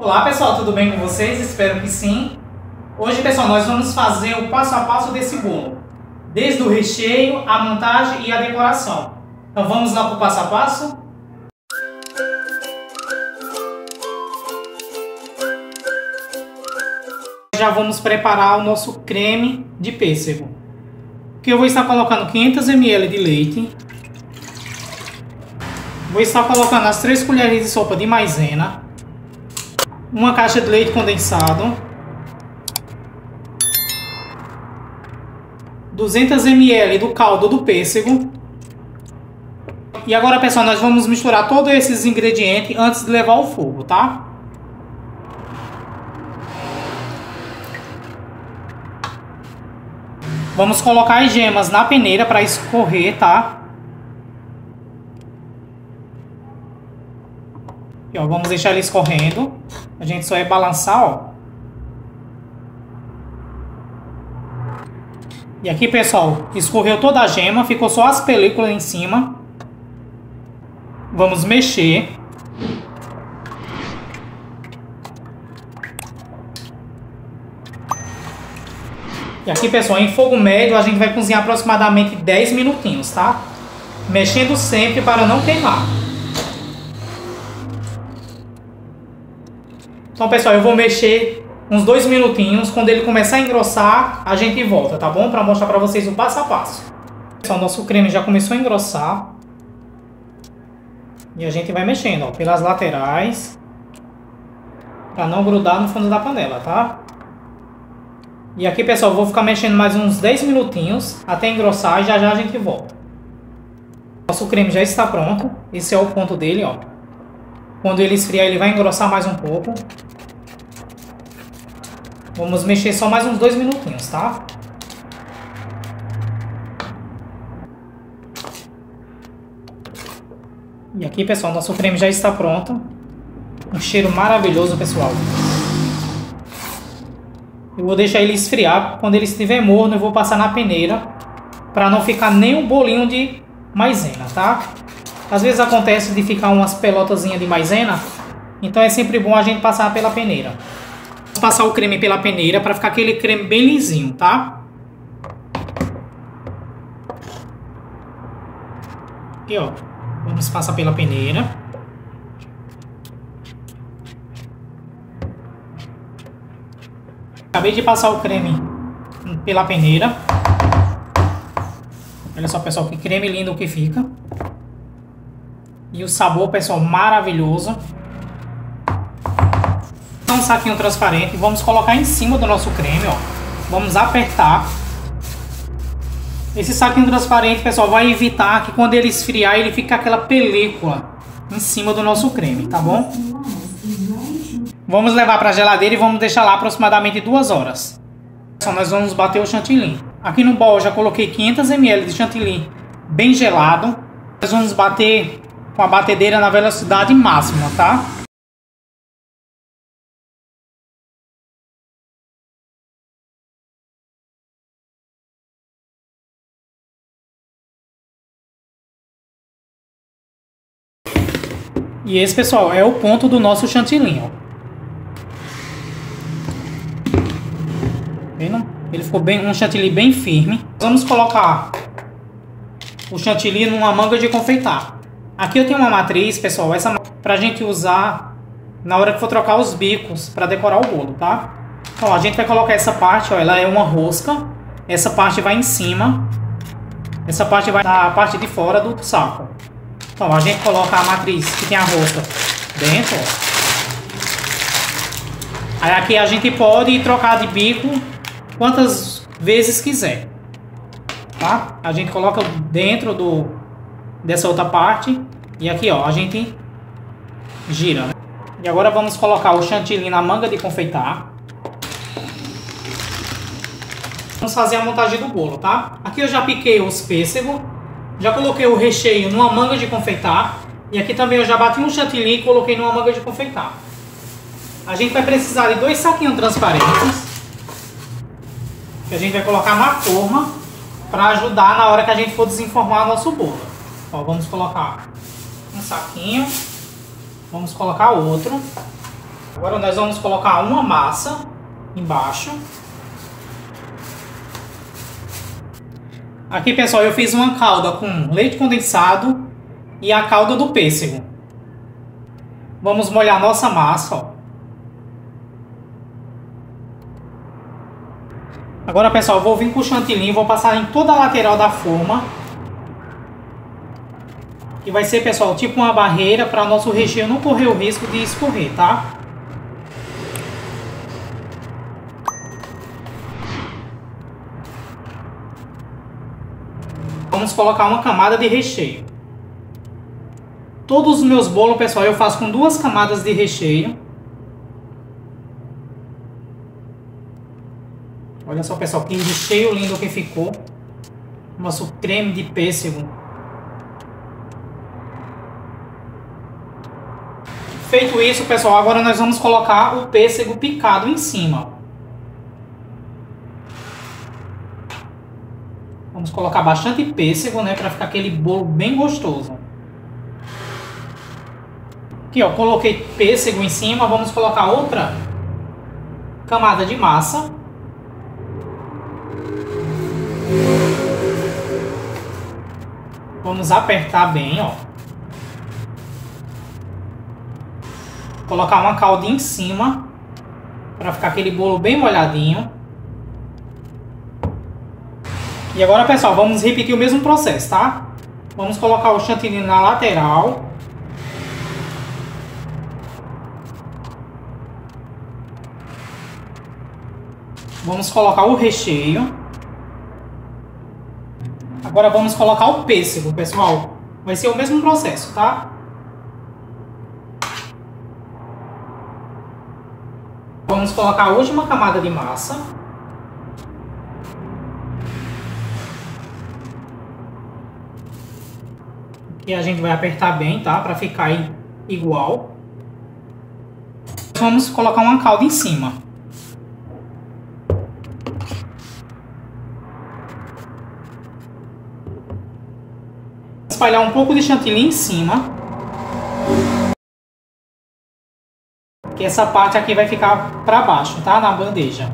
Olá pessoal, tudo bem com vocês? Espero que sim. Hoje, pessoal, nós vamos fazer o passo a passo desse bolo. Desde o recheio, a montagem e a decoração. Então vamos lá para o passo a passo? Já vamos preparar o nosso creme de pêssego. Que eu vou estar colocando 500 ml de leite. Vou estar colocando as 3 colheres de sopa de maisena uma caixa de leite condensado, 200 ml do caldo do pêssego. E agora, pessoal, nós vamos misturar todos esses ingredientes antes de levar ao fogo, tá? Vamos colocar as gemas na peneira para escorrer, tá? Ó, vamos deixar ele escorrendo. A gente só é balançar, ó. E aqui, pessoal, escorreu toda a gema, ficou só as películas em cima. Vamos mexer. E aqui, pessoal, em fogo médio, a gente vai cozinhar aproximadamente 10 minutinhos, tá? Mexendo sempre para não queimar. Então, pessoal, eu vou mexer uns dois minutinhos. Quando ele começar a engrossar, a gente volta, tá bom? Para mostrar para vocês o passo a passo. Pessoal, nosso creme já começou a engrossar. E a gente vai mexendo, ó, pelas laterais. Para não grudar no fundo da panela, tá? E aqui, pessoal, vou ficar mexendo mais uns 10 minutinhos até engrossar e já já a gente volta. Nosso creme já está pronto. Esse é o ponto dele, ó. Quando ele esfriar, ele vai engrossar mais um pouco. Vamos mexer só mais uns dois minutinhos, tá? E aqui, pessoal, nosso creme já está pronto. Um cheiro maravilhoso, pessoal. Eu vou deixar ele esfriar. Quando ele estiver morno, eu vou passar na peneira. Para não ficar nem um bolinho de maisena, tá? Às vezes acontece de ficar umas pelotazinhas de maisena, então é sempre bom a gente passar pela peneira. Vamos passar o creme pela peneira para ficar aquele creme bem lisinho, tá? Aqui, ó. Vamos passar pela peneira. Acabei de passar o creme pela peneira. Olha só, pessoal, que creme lindo que fica. E o sabor, pessoal, maravilhoso. Um saquinho transparente. Vamos colocar em cima do nosso creme, ó. Vamos apertar. Esse saquinho transparente, pessoal, vai evitar que quando ele esfriar, ele fique aquela película em cima do nosso creme, tá bom? Vamos levar para a geladeira e vamos deixar lá aproximadamente duas horas. Então, nós vamos bater o chantilly. Aqui no bol já coloquei 500 ml de chantilly bem gelado. Nós vamos bater com a batedeira na velocidade máxima, tá? E esse, pessoal, é o ponto do nosso chantilinho. Vendo? Ele ficou bem, um chantilly bem firme. Vamos colocar o chantilly numa manga de confeitar. Aqui eu tenho uma matriz, pessoal, essa pra gente usar na hora que for trocar os bicos para decorar o bolo, tá? Então, a gente vai colocar essa parte, ó, ela é uma rosca. Essa parte vai em cima. Essa parte vai na parte de fora do saco. Então, a gente coloca a matriz que tem a rosca dentro. Aí aqui a gente pode trocar de bico quantas vezes quiser. Tá? A gente coloca dentro do dessa outra parte. E aqui, ó, a gente gira. Né? E agora vamos colocar o chantilly na manga de confeitar. Vamos fazer a montagem do bolo, tá? Aqui eu já piquei os pêssegos. Já coloquei o recheio numa manga de confeitar. E aqui também eu já bati um chantilly e coloquei numa manga de confeitar. A gente vai precisar de dois saquinhos transparentes. Que a gente vai colocar na forma para ajudar na hora que a gente for desenformar o nosso bolo. Ó, vamos colocar um saquinho. Vamos colocar outro. Agora nós vamos colocar uma massa embaixo. Aqui, pessoal, eu fiz uma calda com leite condensado e a calda do pêssego. Vamos molhar nossa massa, ó. Agora, pessoal, vou vir com o chantilly, vou passar em toda a lateral da forma. Que vai ser, pessoal, tipo uma barreira para nosso recheio não correr o risco de escorrer, tá? Vamos colocar uma camada de recheio. Todos os meus bolos, pessoal, eu faço com duas camadas de recheio. Olha só, pessoal, que recheio lindo que ficou. Nosso creme de pêssego. Feito isso, pessoal, agora nós vamos colocar o pêssego picado em cima. Vamos colocar bastante pêssego, né, para ficar aquele bolo bem gostoso. Aqui, ó, coloquei pêssego em cima, vamos colocar outra camada de massa. Vamos apertar bem, ó. Colocar uma calda em cima para ficar aquele bolo bem molhadinho. E agora, pessoal, vamos repetir o mesmo processo, tá? Vamos colocar o chantilly na lateral. Vamos colocar o recheio. Agora vamos colocar o pêssego, pessoal. Vai ser o mesmo processo, tá? Vamos colocar a última camada de massa. E a gente vai apertar bem, tá? Para ficar igual. Vamos colocar uma calda em cima. espalhar um pouco de chantilly em cima. Que essa parte aqui vai ficar para baixo, tá? Na bandeja.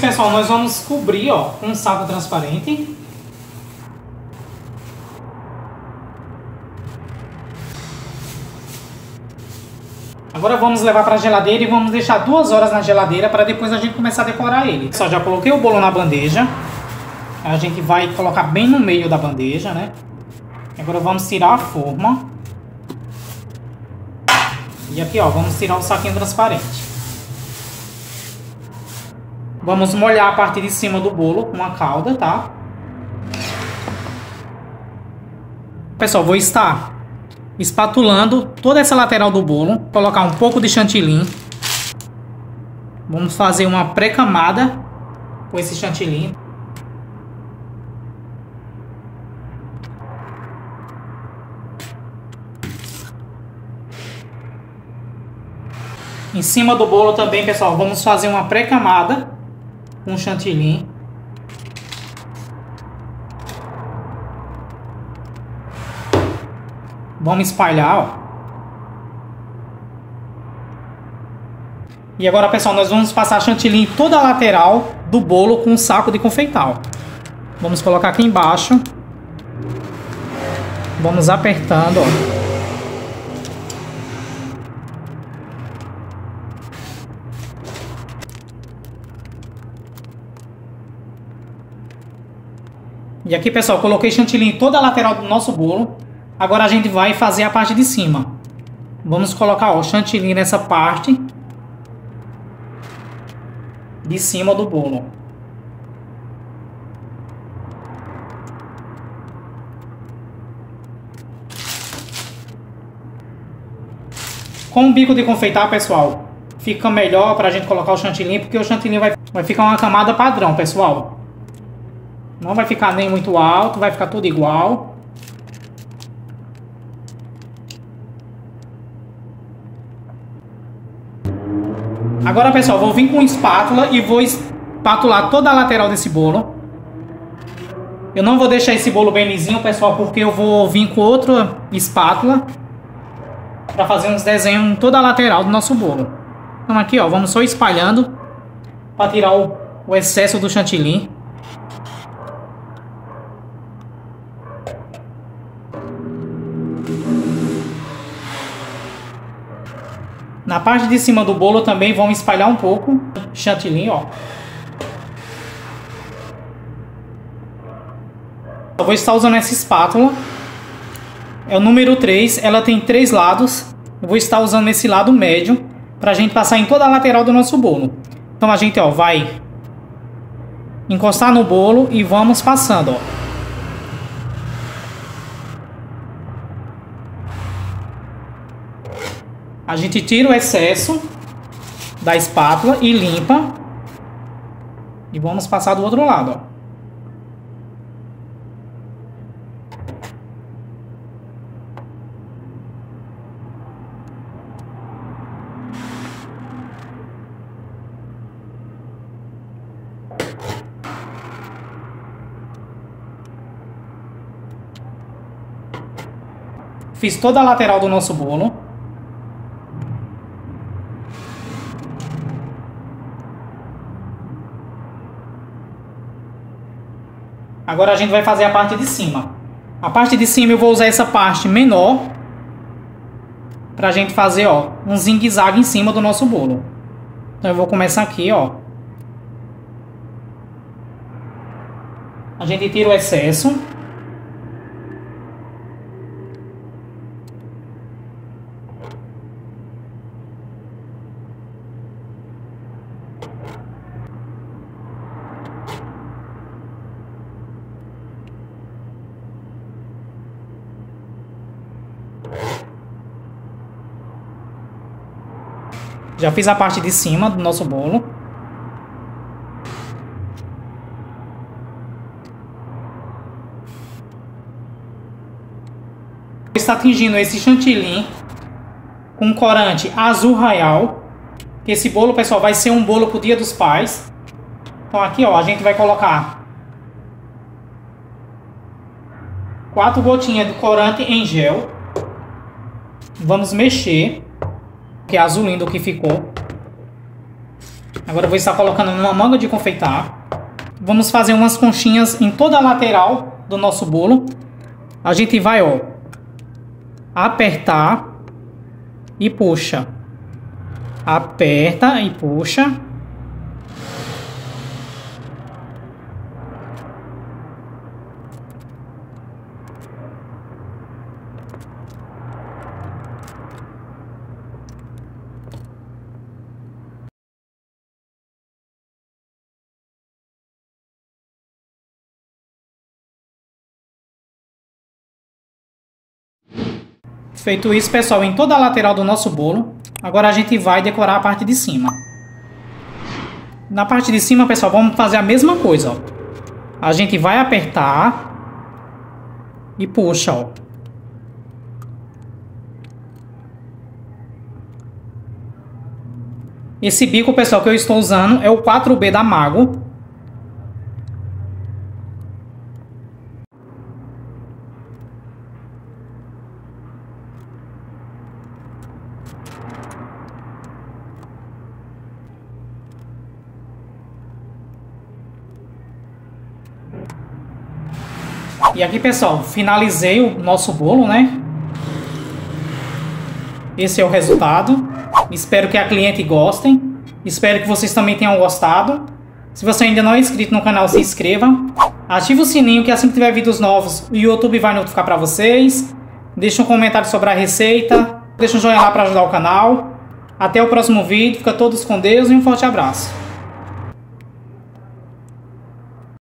Pessoal, nós vamos cobrir, ó, com um saco transparente. Agora vamos levar para a geladeira e vamos deixar duas horas na geladeira para depois a gente começar a decorar ele. Só já coloquei o bolo na bandeja. A gente vai colocar bem no meio da bandeja, né? Agora vamos tirar a forma. E aqui, ó, vamos tirar o saquinho transparente. Vamos molhar a parte de cima do bolo com a calda, tá? Pessoal, vou estar espatulando toda essa lateral do bolo, colocar um pouco de chantilly. Vamos fazer uma pré-camada com esse chantilly. Em cima do bolo também, pessoal, vamos fazer uma pré-camada com chantilly. Vamos espalhar, ó. E agora, pessoal, nós vamos passar chantilly em toda a lateral do bolo com um saco de confeitar, ó. Vamos colocar aqui embaixo. Vamos apertando, ó. E aqui, pessoal, coloquei chantilly em toda a lateral do nosso bolo. Agora a gente vai fazer a parte de cima. Vamos colocar o chantilly nessa parte de cima do bolo. Com o bico de confeitar, pessoal, fica melhor para a gente colocar o chantilly, porque o chantilly vai, vai ficar uma camada padrão, pessoal. Não vai ficar nem muito alto, vai ficar tudo igual. Agora, pessoal, vou vir com espátula e vou espatular toda a lateral desse bolo. Eu não vou deixar esse bolo bem lisinho, pessoal, porque eu vou vir com outra espátula para fazer uns desenhos em toda a lateral do nosso bolo. Então aqui, ó, vamos só espalhando para tirar o, o excesso do chantilly. Na parte de cima do bolo também vamos espalhar um pouco chantilly, ó. Eu vou estar usando essa espátula. É o número 3, ela tem três lados. Eu vou estar usando esse lado médio para a gente passar em toda a lateral do nosso bolo. Então a gente ó, vai encostar no bolo e vamos passando. Ó. A gente tira o excesso da espátula e limpa. E vamos passar do outro lado. Ó. Fiz toda a lateral do nosso bolo. Agora a gente vai fazer a parte de cima. A parte de cima eu vou usar essa parte menor pra gente fazer, ó, um zigue-zague em cima do nosso bolo. Então eu vou começar aqui, ó. A gente tira o excesso. Já fiz a parte de cima do nosso bolo. Está atingindo esse chantilly com corante azul raial. Esse bolo, pessoal, vai ser um bolo pro Dia dos Pais. Então aqui, ó, a gente vai colocar quatro gotinhas de corante em gel. Vamos mexer que é azul lindo que ficou. Agora eu vou estar colocando numa manga de confeitar. Vamos fazer umas conchinhas em toda a lateral do nosso bolo. A gente vai, ó, apertar e puxa. Aperta e puxa. Feito isso, pessoal, em toda a lateral do nosso bolo, agora a gente vai decorar a parte de cima. Na parte de cima, pessoal, vamos fazer a mesma coisa, ó. A gente vai apertar e puxa, ó. Esse bico, pessoal, que eu estou usando é o 4B da Mago. E aqui, pessoal, finalizei o nosso bolo, né? Esse é o resultado. Espero que a cliente gostem. Espero que vocês também tenham gostado. Se você ainda não é inscrito no canal, se inscreva. Ative o sininho que assim que tiver vídeos novos, o YouTube vai notificar para vocês. Deixe um comentário sobre a receita. Deixe um joinha lá para ajudar o canal. Até o próximo vídeo. Fica todos com Deus e um forte abraço.